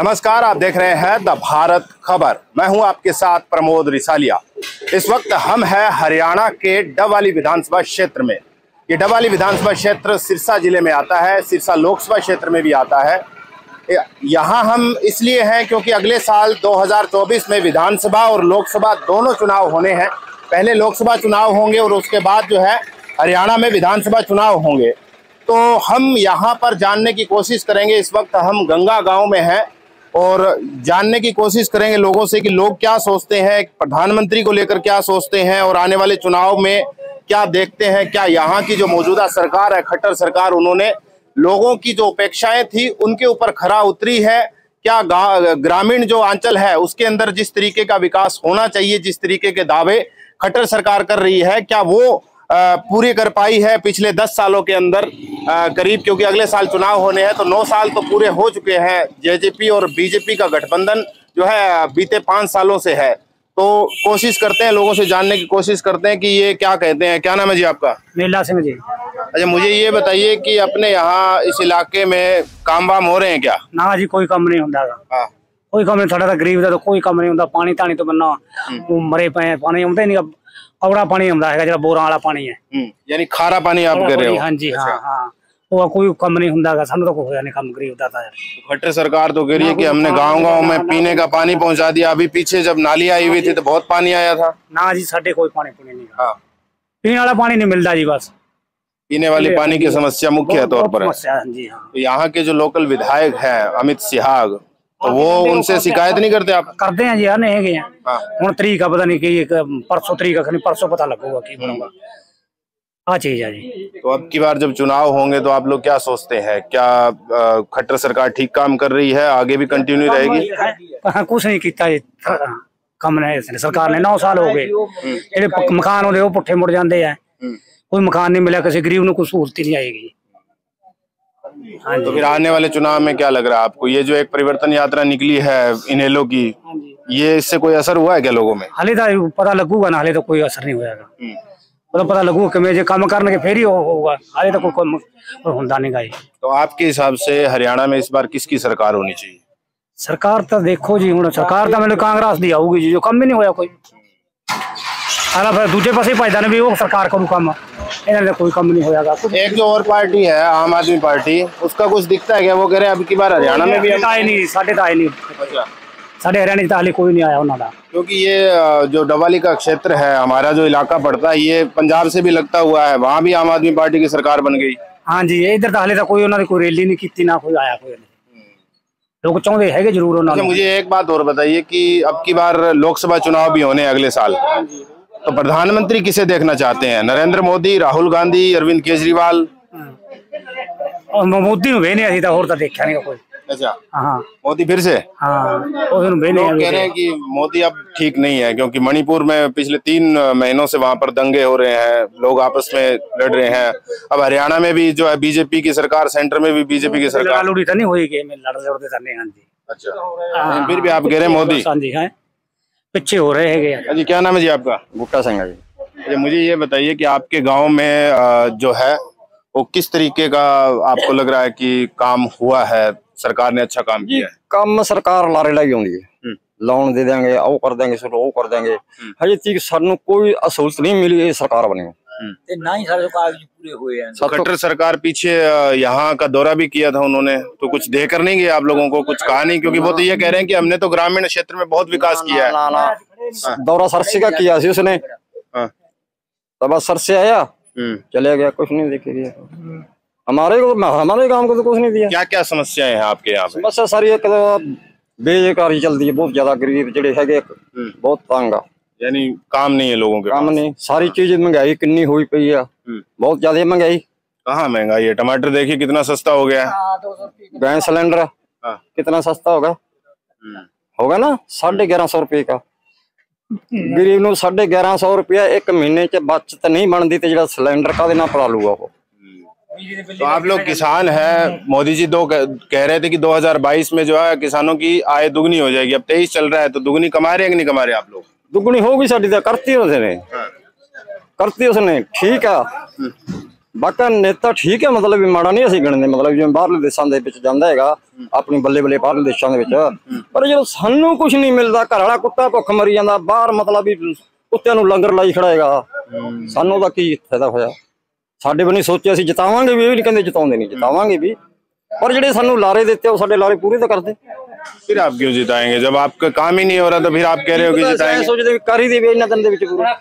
नमस्कार, आप देख रहे हैं द भारत खबर। मैं हूँ आपके साथ प्रमोद रिसालिया। इस वक्त हम हैं हरियाणा के डवाली विधानसभा क्षेत्र में। ये डवाली विधानसभा क्षेत्र सिरसा ज़िले में आता है, सिरसा लोकसभा क्षेत्र में भी आता है। यहाँ हम इसलिए हैं क्योंकि अगले साल 2024 में विधानसभा और लोकसभा दोनों चुनाव होने हैं। पहले लोकसभा चुनाव होंगे और उसके बाद जो है हरियाणा में विधानसभा चुनाव होंगे। तो हम यहाँ पर जानने की कोशिश करेंगे, इस वक्त हम गंगा गाँव में हैं। और जानने की कोशिश करेंगे लोगों से कि लोग क्या सोचते हैं, प्रधानमंत्री को लेकर क्या सोचते हैं और आने वाले चुनाव में क्या देखते हैं, क्या यहाँ की जो मौजूदा सरकार है, खट्टर सरकार, उन्होंने लोगों की जो अपेक्षाएँ थी, उनके ऊपर खरा उतरी है। क्या ग्रामीण जो अंचल है, उसके अंदर जिस तरीके का विकास होना चाहिए, जिस तरीके के दावे खट्टर सरकार कर रही है, क्या वो पूरी कर पाई है पिछले दस सालों के अंदर करीब क्योंकि अगले साल चुनाव होने हैं तो नौ साल तो पूरे हो चुके हैं जेजेपी और बीजेपी का गठबंधन जो है बीते पाँच सालों से है। तो कोशिश करते हैं लोगों से जानने की कोशिश करते हैं कि ये क्या कहते हैं। क्या नाम है जी आपका? मेला सिंह जी। अच्छा मुझे ये बताइए कि अपने यहाँ इस इलाके में काम वाम हो रहे हैं क्या? ना जी कोई काम नहीं होता हाँ। कोई काम नहीं थोड़ा सा गरीब का तो कोई काम नहीं होता पानी तानी तो बनना हम्म। मरे पे पानी आते नहीं कौड़ा पानी आंदा है ਜਿਹੜਾ ਬੋਰਾਂ ਵਾਲਾ ਪਾਣੀ ਹੈ यानी खारा पानी आप कह रहे हो हाँ जी हाँ हाँ वो कोई कम नहीं होता सानू तो कोई नहीं कम गरीब दाता है खट्टर सरकार तो कह रही है कि हमने गांव गांव में पीने का पानी पहुंचा दिया अभी पीछे जब नाली आई हुई थी तो बहुत पानी आया था ना जी साढ़े कोई पानी पीने नहीं हाँ पीने वाला पानी नहीं मिलता जी बस पीने वाली पानी की समस्या मुख्य तौर पर है हाँ। तो यहाँ के जो लोकल विधायक है अमित सिहाग तो वो उनसे शिकायत नहीं करते आप करते हैं जी यार नहीं है हूँ तरीका पता नहीं कि परसों तरीका परसों पता लगेगा की बनूंगा हाँ चीज है जी तो अब की बार जब चुनाव होंगे तो आप लोग क्या सोचते हैं क्या खट्टर सरकार ठीक काम कर रही है आगे भी कंटिन्यू रहेगी हाँ, कुछ नहीं किया कम ने सरकार ने नौ साल हो गए ਜਿਹੜੇ ਮਕਾਨ ਹੁੰਦੇ ਉਹ ਪੁੱਠੇ ਮੁੜ ਜਾਂਦੇ ਆ ਕੋਈ ਮਕਾਨ ਨਹੀਂ ਮਿਲਿਆ ਕਿਸੇ ਗਰੀਬ ਨੂੰ ਕੋਈ ਸਹੂਲਤ ਨਹੀਂ ਆਏਗੀ हाँ तो फिर आने वाले चुनाव में क्या लग रहा है आपको? ये जो एक परिवर्तन यात्रा निकली है इनेलो की हाँ ये इससे कोई असर हुआ है क्या लोगों में? हाले तो पता लगूगा ना हाले तो कोई असर नहीं होगा हम्म। मतलब पता लगूगा कि मैं जो काम करने के फिर ही होगा। हाले तो कोई होता नहीं गाई तो आपके हिसाब से हरियाणा में इस बार किसकी सरकार होनी चाहिए? सरकार तो देखो जी हूँ सरकार तो मैंने कांग्रेस दी आऊगी जी जो कम भी नहीं होया कोई। दूजे पास भजदा ने भी वो सरकार करू काम। कोई कम नहीं होगा एक जो और पार्टी है आम आदमी पार्टी उसका कुछ दिखता है क्या? वो कह रहे हैं अब की बार हरियाणा में भी आए नहीं साढ़े तो आए नहीं। अच्छा। साढ़े हरियाणा तो हाली कोई नहीं आया उन्होंने। क्योंकि ये जो डवाली का क्षेत्र है हमारा जो इलाका पड़ता है ये पंजाब से भी लगता हुआ है। वहाँ भी आम आदमी पार्टी की सरकार बन गई। हाँ जी इधर तो हाले तो कोई उन्होंने कोई रैली नहीं की ना कोई आया कोई। लोग चाहते है ज़रूर उन्होंने। अच्छा, मुझे एक बात और बताइए कि अब की बार लोकसभा चुनाव भी होने अगले साल। हाँ तो प्रधानमंत्री किसे देखना चाहते हैं? नरेंद्र मोदी राहुल गांधी अरविंद केजरीवाल? मोदी वे नहीं अभी और तो देखा नहीं कोई। अच्छा। हाँ। मोदी फिर से? हाँ लोग कह रहे हैं कि मोदी अब ठीक नहीं है क्योंकि मणिपुर में पिछले तीन महीनों से वहाँ पर दंगे हो रहे हैं लोग आपस में लड़ रहे हैं। अब हरियाणा में भी जो है बीजेपी की सरकार सेंटर में भी बीजेपी की सरकार। तो नहीं हाँ अच्छा। हाँ। फिर भी आप कह रहे हैं मोदी? हाँ। पीछे हो रहे हैं हाँ जी क्या नाम है जी आपका? भुट्टा संगा जी। अच्छा, मुझे ये बताइए कि आपके गाँव में जो है वो किस तरीके का आपको लग रहा है कि काम हुआ है? सरकार ने अच्छा काम किया है। काम में सरकार लारे लाई होंगी लोन दे देंगे वो कर देंगे वो कर देंगे। हम्म। हजे तीक सानू कोई असहूलत नहीं मिली सरकार बने ਤੇ ਨਾ ਹੀ ਸਾਰੇ ਕਾਗਜ਼ पूरे हुए हैं तो खट्टर सरकार पीछे यहाँ का दौरा भी किया था उन्होंने तो कुछ देकर नहीं गए आप लोगों को कुछ कहा नहीं क्योंकि वो तो ये कह रहे हैं कि हमने तो ग्रामीण क्षेत्र में बहुत विकास किया है ना, ना, ना। दौरा सरसे का किया उसने तब सरसे आया चले गया कुछ नहीं देखे गया हमारे को हमारे गांव को तो कुछ नहीं दिया क्या क्या समस्याएं हैं आपके यहाँ पे समस्या सारी एक बेकारी चलती है बहुत ज्यादा गरीब जड़े है बहुत तंग यानी काम नहीं है लोगों के काम नहीं सारी चीज़ महँगाई किन्नी हुई पई है। हम्म। बहुत ज़्यादा महँगाई। कहाँ महँगाई है? टमाटर देखिए कितना सस्ता हो गया है। गैस सिलेंडर हाँ। कितना सस्ता होगा? हम्म। होगा ना साढ़े ग्यारह सौ रुपये का। गरीब ਨੂੰ 1150 रुपया एक महीने च बचत नहीं बनती तो जो सिलेंडर का देना पड़ा लूगा वो। तो आप लोग किसान हैं मोदी जी दो कह रहे थे कि 2022 में जो है किसानों की आय दुगनी हो जाएगी अब तेईस चल रहा है तो दुगनी कमा रहे हैं कि नहीं कमा रहे आप लोग? दुगनी होगी साड़ी तो करती उसने हाँ। करती उसने ठीक है ਬਾਕੀ ਨੇਤਾ ਠੀਕ ਹੈ ਮਤਲਬ ਵੀ ਮਾੜਾ ਨਹੀਂ ਅਸੀਂ ਗਿਣਦੇ ਮਤਲਬ ਜਿਵੇਂ ਬਾਹਰਲੇ ਦੇਸ਼ਾਂ ਦੇ ਵਿੱਚ ਜਾਂਦਾ ਹੈਗਾ ਆਪਣੀ ਬੱਲੇ ਬੱਲੇ ਬਾਹਰਲੇ ਦੇਸ਼ਾਂ ਦੇ ਵਿੱਚ ਪਰ ਜਦੋਂ ਸਾਨੂੰ ਕੁਝ ਨਹੀਂ ਮਿਲਦਾ ਘਰ ਵਾਲਾ ਕੁੱਤਾ ਭੁੱਖ ਮਰੀ ਜਾਂਦਾ ਬਾਹਰ ਮਤਲਬ ਵੀ ਕੁੱਤਿਆਂ ਨੂੰ ਲੰਗਰ ਲਾਈ ਖੜਾਏਗਾ ਸਾਨੂੰ ਉਹਦਾ ਕੀ ਫਾਇਦਾ ਹੋਇਆ ਸਾਡੇ ਬਣੀ ਸੋਚਿਆ ਅਸੀਂ ਜਿਤਾਵਾਂਗੇ ਵੀ ਇਹ ਵੀ ਨਹੀਂ ਕਹਿੰਦੇ ਜਿਤਾਉਂਦੇ ਨਹੀਂ ਜਿਤਾਵਾਂਗੇ ਵੀ ਪਰ ਜਿਹੜੇ ਸਾਨੂੰ ਲਾਰੇ ਦਿੱਤੇ ਉਹ ਸਾਡੇ ਲਾਰੇ ਪੂਰੇ ਤਾਂ ਕਰਦੇ फिर आप क्यों जिताएंगे जब आपका काम ही नहीं हो रहा तो फिर आप कह रहे हो कि ਐਂ जिताएंगे ਸੋਚਦੇ ਵੀ ਕਰ ਹੀ ਦੇਵੇ ਇਹਨਾਂ ਦਿਨ ਦੇ ਵਿੱਚ ਪੂਰਾ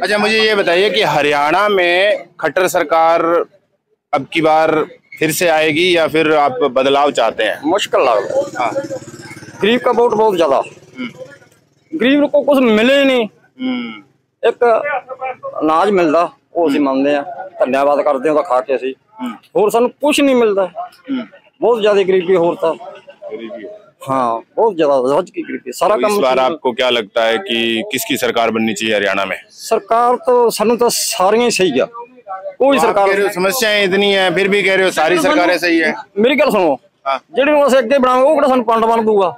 अच्छा मुझे ये बताइए कि हरियाणा में खट्टर सरकार अब की बार फिर से आएगी या फिर आप बदलाव चाहते हैं मुश्किल लगता है हाँ गरीब का वोट बहुत ज्यादा गरीब को कुछ मिले ही नहीं हम्म, ਇੱਕ ਅਨਾਜ ਮਿਲਦਾ ਉਹ ਅਸੀਂ ਮੰਨਦੇ ਆ ਧੰਨਵਾਦ ਕਰਦੇ ਹਾਂ ਉਹਦਾ ਖਾ ਕੇ ਅਸੀਂ ਹੋਰ ਸਾਨੂੰ ਕੁਝ ਨਹੀਂ ਮਿਲਦਾ ਬਹੁਤ ਜ਼ਿਆਦਾ ਗਰੀਬੀ ਹੋਰ ਤਾਂ ਹਾਂ ਬਹੁਤ ਜ਼ਿਆਦਾ ਰੱਜ ਕੀ ਗਰੀਬੀ ਸਾਰਾ तो इस ਕੰਮ बार आपको क्या लगता है कि किसकी सरकार बननी चाहिए हरियाणा में ਸਰਕਾਰ ਤਾਂ ਸਾਨੂੰ ਤਾਂ ਸਾਰੀਆਂ ਹੀ ਸਹੀ ਆ ਕੋਈ आप कह ਸਰਕਾਰ रहे हो समस्याएं इतनी हैं फिर भी कह रहे हो सारी सरकारें सही है ਮੇਰੀ ਗੱਲ ਸੁਣੋ ਹਾਂ। ਜਿਹੜੇ ਨੂੰ ਅਸੀਂ ਅੱਗੇ ਬਣਾਵਾਂਗੇ ਉਹ ਕਿਹੜਾ ਸਾਨੂੰ ਪੰਡ ਬਣ ਦੂਗਾ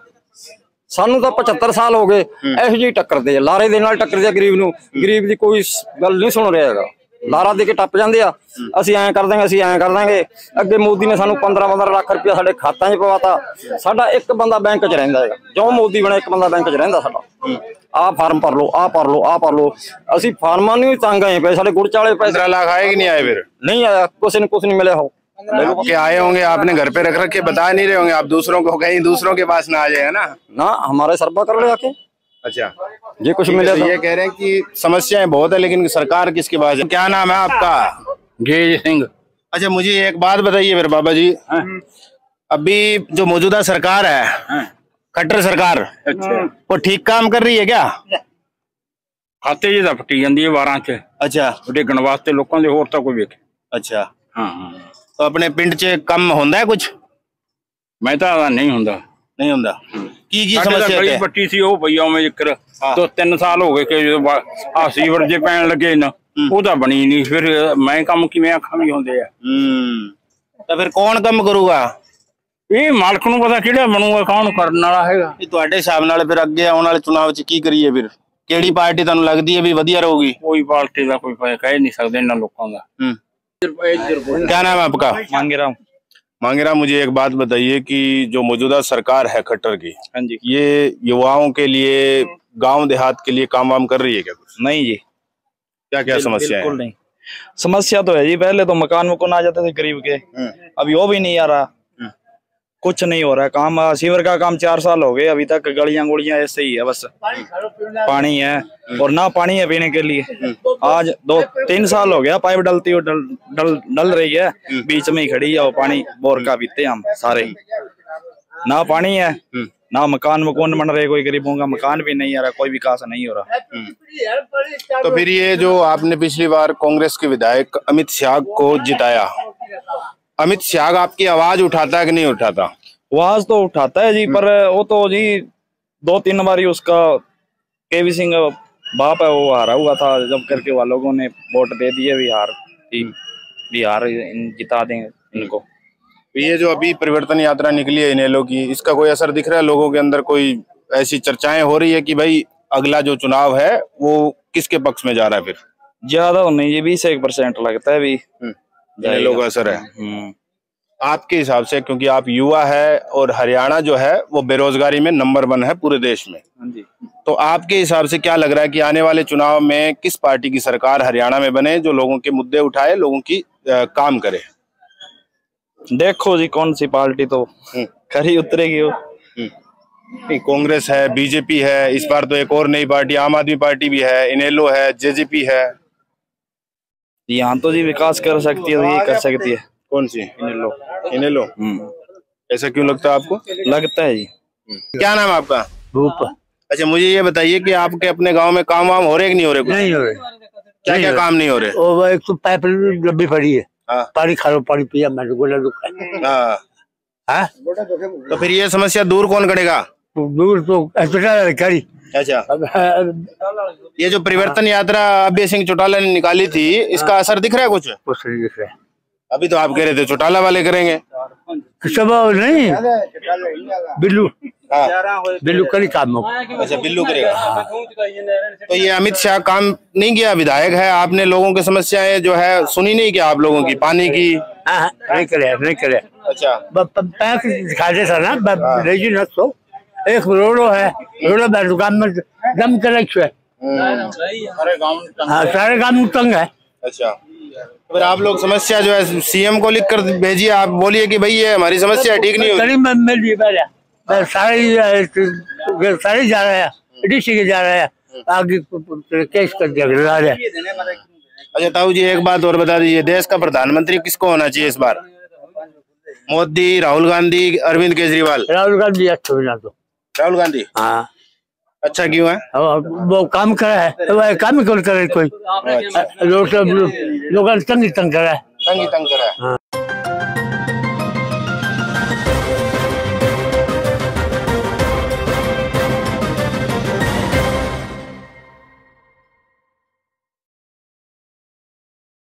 ਸਾਨੂੰ ਤਾਂ 75 ਸਾਲ ਹੋ ਗਏ ਇਹੋ ਜਿਹੀ ਟੱਕਰਦੇ ਆ ਲਾਰੇ ਦੇ ਨਾਲ ਟੱਕਰਦੇ ਆ ਗਰੀਬ ਨੂੰ ਗਰੀਬ ਦੀ ਕੋਈ ਸ- ਗੱਲ ਨਹੀਂ ਸੁਣ ਰਿਹਾ ਹੈਗਾ ਲਾਰਾ ਦੇ ਕੇ ਟੱਪ ਜਾਂਦੇ ਆ ਅਸੀਂ ਐਂ ਕਰ ਦਾਂਗੇ ਅਸੀਂ ਐਂ ਕਰ ਦਾਂਗੇ ਅੱਗੇ ਮੋਦੀ ਨੇ ਸਾਨੂੰ 15 15 ਲੱਖ ਰੁਪਇਆ ਸਾਡੇ ਖਾਤਾਂ 'ਚ ਪਵਾਤਾ ਸਾਡਾ ਇੱਕ ਬੰਦਾ ਬੈਂਕ 'ਚ ਰਹਿੰਦਾ ਹੈਗਾ ਜੋ ਮੋਦੀ ਬਣਿਆ ਇੱਕ ਬੰਦਾ ਬੈਂਕ 'ਚ ਰਹਿੰਦਾ ਸਾਡਾ ਆਹ ਫਾਰਮ ਭਰ ਲਓ ਆਹ ਭਰ ਲਓ ਆਹ ਭਰ ਲਓ ਅਸੀਂ ਫਾਰਮਾਂ ਨੂੰ ਹੀ ਤੰਗ ਆਏ ਪਏ ਸਾਡੇ ਗੁੜ ਚਾਲੇ ਪੈਸੇ पंद्रह लाख आए कि नहीं आए फिर ਨਹੀਂ आया कुछ न कुछ नहीं मिले हो आपके आए होंगे आपने घर पे रख रखे बता नहीं रहे होंगे आप दूसरों को कहीं दूसरों के पास ना आ जाए ना ना हमारे सरबा कर ले आके अच्छा ये कुछ मिले तो तो ये कह रहे हैं कि समस्याएं बहुत है लेकिन सरकार किसके पास है क्या नाम है आपका गेज सिंह अच्छा मुझे एक बात बताइए फिर बाबा जी अभी जो मौजूदा सरकार है खट्टर सरकार अच्छा वो ठीक काम कर रही है क्या ਖਾਤੇ ਜਿਹਦਾ ਫੱਟੀ ਜਾਂਦੀ ਹੈ 12 ਚ अच्छा ਡੇਗਣ ਵਾਸਤੇ ਲੋਕਾਂ ਦੇ ਹੋਰ ਤਾਂ ਕੋਈ ਵੇਖੇ अच्छा ਹਾਂ ਹਾਂ तो अपने पिंड च कम होंदा है कुछ ਮੈਂ ਤਾਂ ਆਦਾ ਨਹੀਂ ਹੁੰਦਾ ਨਹੀਂ ਹੁੰਦਾ। ਕੀ ਕੀ ਸਮੱਸਿਆ ਹੈ ਪੱਟੀ ਸੀ ਉਹ ਪਈ ਉਵੇਂ ਜ਼ਿਕਰ। ਦੋ ਤਿੰਨ ਸਾਲ ਹੋ ਗਏ ਕਿ ਜਦੋਂ ਆ ਸੀਵਰ ਜੇ ਪੈਣ ਲੱਗੇ ਨਾ ਉਹਦਾ ਬਣੀ ਨਹੀਂ। ਫਿਰ ਮੈਂ ਕੰਮ ਕਿਵੇਂ ਆਖਾਂ ਵੀ ਹੁੰਦੇ ਆ। ਹੂੰ। ਤਾਂ ਫਿਰ ਕੌਣ ਕੰਮ ਕਰੂਗਾ? ਇਹ ਮਾਲਕ ਨੂੰ ਪਤਾ ਕਿਹੜਾ ਬਣੂਗਾ ਕੌਣ ਕਰਨ ਵਾਲਾ ਹੈਗਾ। ਇਹ ਤੁਹਾਡੇ ਹਿਸਾਬ ਨਾਲ ਫਿਰ ਅੱਗੇ ਆਉਣ ਵਾਲੇ ਚੁਣਾਵ 'ਚ ਕੀ ਕਰੀਏ ਫਿਰ? ਕਿਹੜੀ ਪਾਰਟੀ ਤੁਹਾਨੂੰ ਲੱਗਦੀ ਹੈ ਵੀ ਵਧੀਆ ਰਹੂਗੀ? ਕੋਈ ਪਾਰਟੀ ਦਾ ਕੋਈ ਕਹਿ ਨਹੀਂ ਸਕਦੇ ਇਹਨਾਂ ਲੋਕਾਂ ਦਾ। ਹੂੰ। ਕੀ ਨਾਮ ਹੈ ਆਪਕਾ? ਮੰਗੇਰਾਮ। मांगेराम मुझे एक बात बताइए कि जो मौजूदा सरकार है खट्टर की हाँ जी। ये युवाओं के लिए गाँव देहात के लिए काम वाम कर रही है क्या कुछ? नहीं जी। क्या क्या समस्या है? नहीं। समस्या तो है जी पहले तो मकान मकान आ जाते थे गरीब के। अभी वो भी नहीं आ रहा। कुछ नहीं हो रहा है काम सीवर का काम चार साल हो गए, अभी तक गलियाँ गुड़ियाँ ऐसे ही है, बस। पानी है, और ना पानी है पीने के लिए। आज दो, तीन साल हो गया, पाइप डलती हुई डल डल डल रही है। बीच में ही खड़ी है वो पानी बोर का पीते हम सारे ही। ना पानी है, ना मकान मकान बन रहे, कोई गरीबों का मकान भी नहीं आ रहा, कोई विकास नहीं हो रहा। तो फिर ये जो आपने पिछली बार कांग्रेस के विधायक अमित शाह को जिताया अमित शाह आपकी आवाज़ उठाता है कि नहीं उठाता? आवाज़ तो उठाता है जी पर वो तो जी दो तीन बार ही उसका केवी सिंह बाप है वो हारा हुआ था जब करके वह लोगों ने वोट दे दिए बिहार की। बिहार जिता देंगे इनको। तो ये जो अभी परिवर्तन यात्रा निकली है इनेलो की इसका कोई असर दिख रहा है लोगों के अंदर? कोई ऐसी चर्चाएँ हो रही है कि भाई अगला जो चुनाव है वो किसके पक्ष में जा रहा है फिर? ज़्यादा तो नहीं जी बीस एक परसेंट लगता है अभी। इनेलो का असर है। हम्म। आपके हिसाब से क्योंकि आप युवा है और हरियाणा जो है वो बेरोजगारी में नंबर वन है पूरे देश में। हाँ जी। तो आपके हिसाब से क्या लग रहा है कि आने वाले चुनाव में किस पार्टी की सरकार हरियाणा में बने जो लोगों के मुद्दे उठाए लोगों की अ, काम करे? देखो जी कौन सी पार्टी तो खरी उतरेगी वो। नहीं कांग्रेस है बीजेपी है इस बार तो एक और नई पार्टी आम आदमी पार्टी भी है इनेलो है जेजेपी है। यहाँ तो जी विकास कर सकती है तो ये कर सकती है। कौन सी? इनेलो। इनेलो? हम्म। ऐसा क्यों लगता है आपको? लगता है जी। क्या नाम है आपका? रूप अच्छा मुझे ये बताइए कि आपके अपने गाँव में काम वाम हो रहे कि नहीं हो रहे कुछ? नहीं हो रहे। क्या क्या काम नहीं हो रहे? वो एक तो पाइप लंबी पड़ी है। हाँ। पानी खा लो पानी पिया मैं हाँ। हाँ। तो फिर ये समस्या दूर कौन करेगा? दूर तो अस्पताल करी अच्छा। अब अब ये जो परिवर्तन यात्रा अभय सिंह चौटाला ने निकाली थी इसका असर दिख रहा है कुछ? कुछ नहीं दिख रहा है। अभी तो आप कह रहे थे चौटाला वाले करेंगे। सब नहीं। बिल्लू। हाँ, बिल्लू करी काम अच्छा बिल्लू करेगा। हाँ। तो ये अमित शाह काम नहीं किया? विधायक है आपने लोगों की समस्याएँ जो है सुनी नहीं क्या आप लोगों की? पानी की? हाँ, नहीं करे नहीं करे। अच्छा। दिखा दे था ना ब- रेजी न तो। एक रोडो है रोडो में दुकान में दम करे छे अरे गाँव हाँ सारे काम तंग है। अच्छा। तो फिर आप लोग समस्या जो है सीएम को लिख कर भेजिए आप बोलिए कि भाई ये हमारी समस्या है ठीक नहीं होगी सारे सारे जा रहे हैं डीसी के जा रहे हैं। आगे केस कर दिया अच्छा ताऊ जी एक बात और बता दीजिए देश का प्रधानमंत्री किसको होना चाहिए इस बार? मोदी राहुल गांधी अरविंद केजरीवाल। राहुल गांधी अच्छा बिना तो राहुल गांधी हाँ अच्छा क्यों है आ, वो काम कर रहा है वो काम ही कौन करे कोई लोग सब लोग तंग ही तंग करा है तंग ही तंग रहा है